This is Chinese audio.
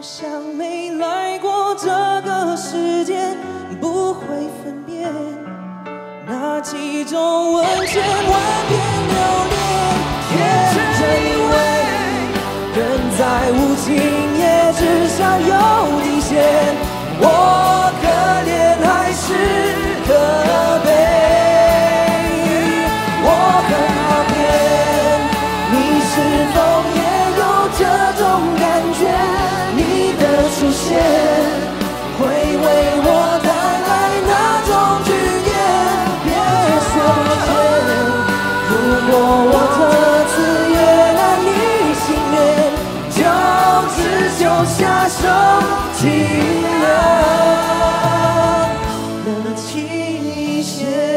就像没来过这个世界，不会分辨那几种温泉万遍留恋。天真以为人在无情也至少有底线，我可怜还是出现，会为我带来那种句点。别说天，如果我这次也难你心愿，就只求下手轻了，能轻一些。